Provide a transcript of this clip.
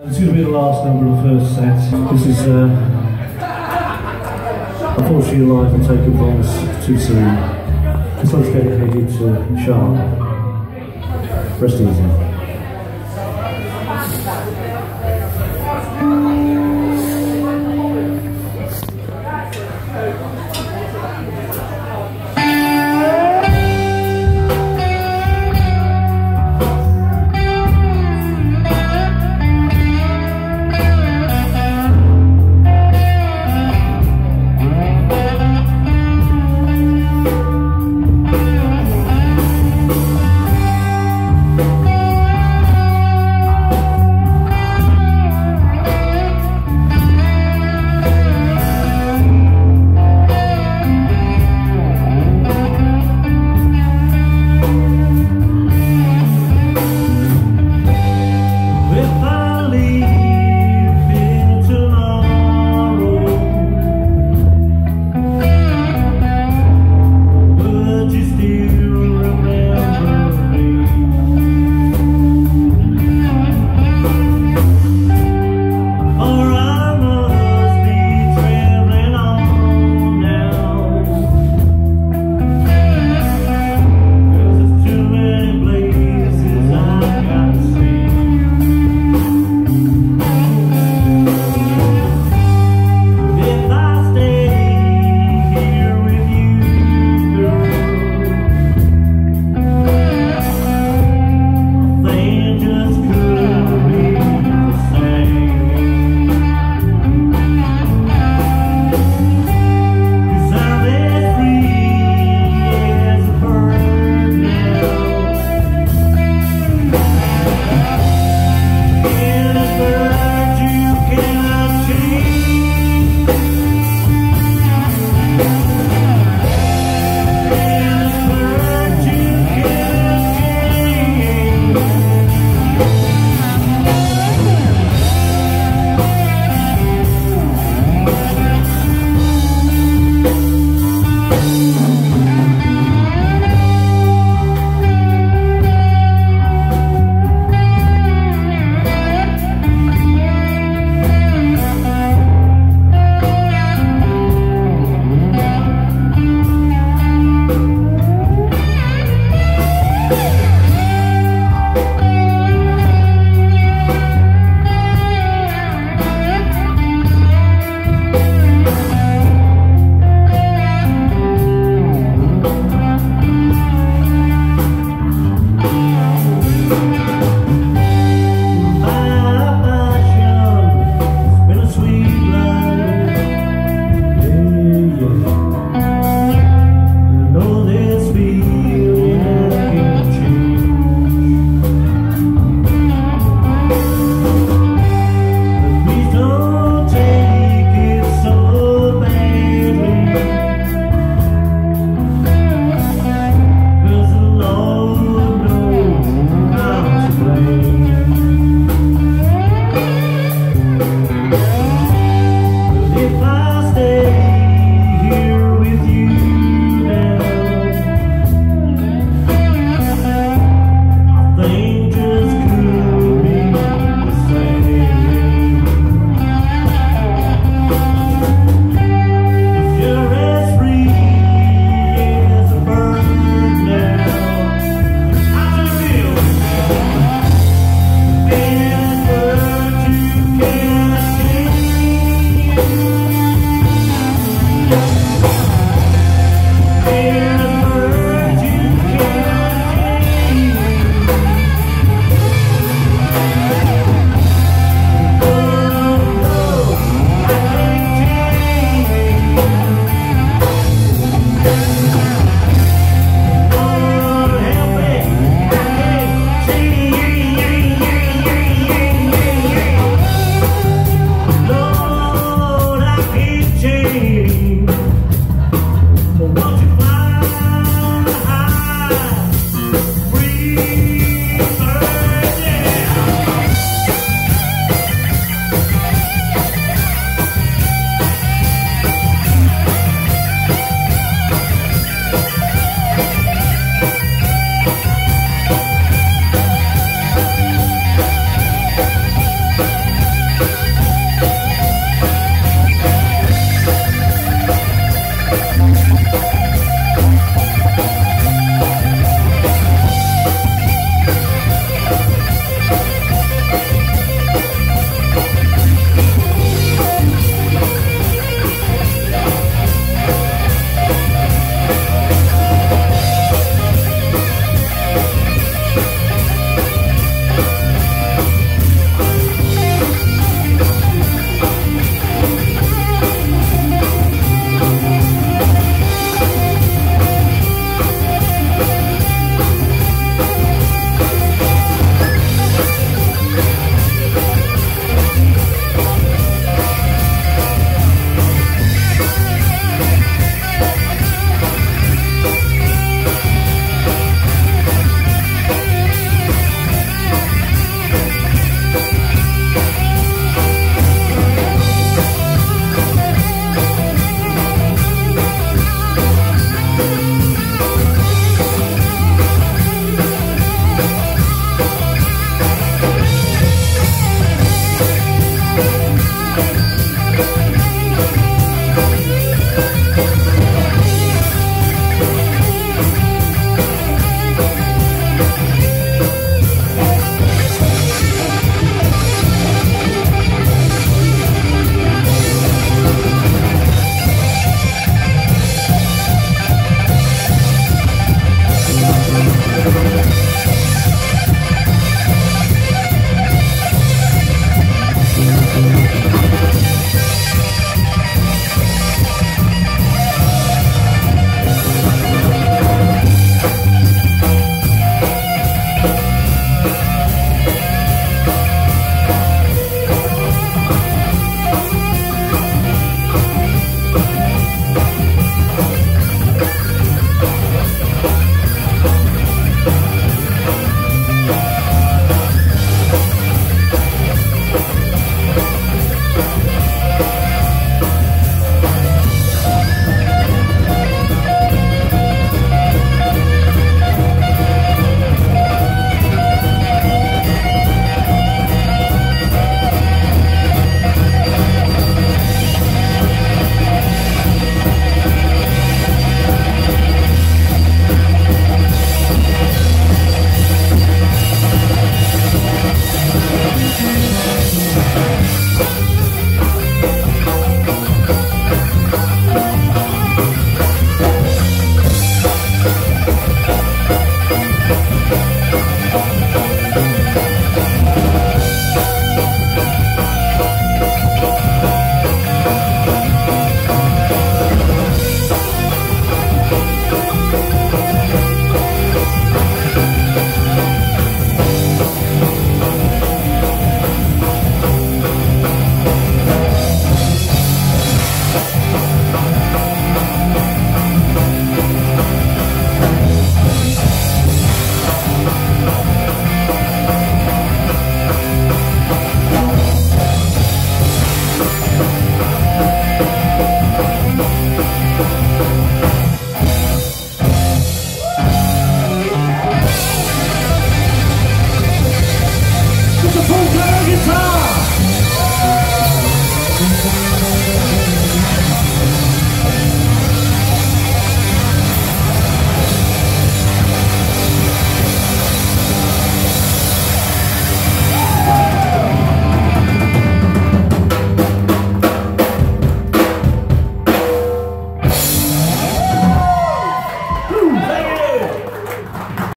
It's going to be the last number of the first set. This is, uh, unfortunately, life will take advice too soon. This one's dedicated to Sian. Rest easy.